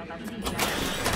Alla fine.